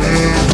Yeah.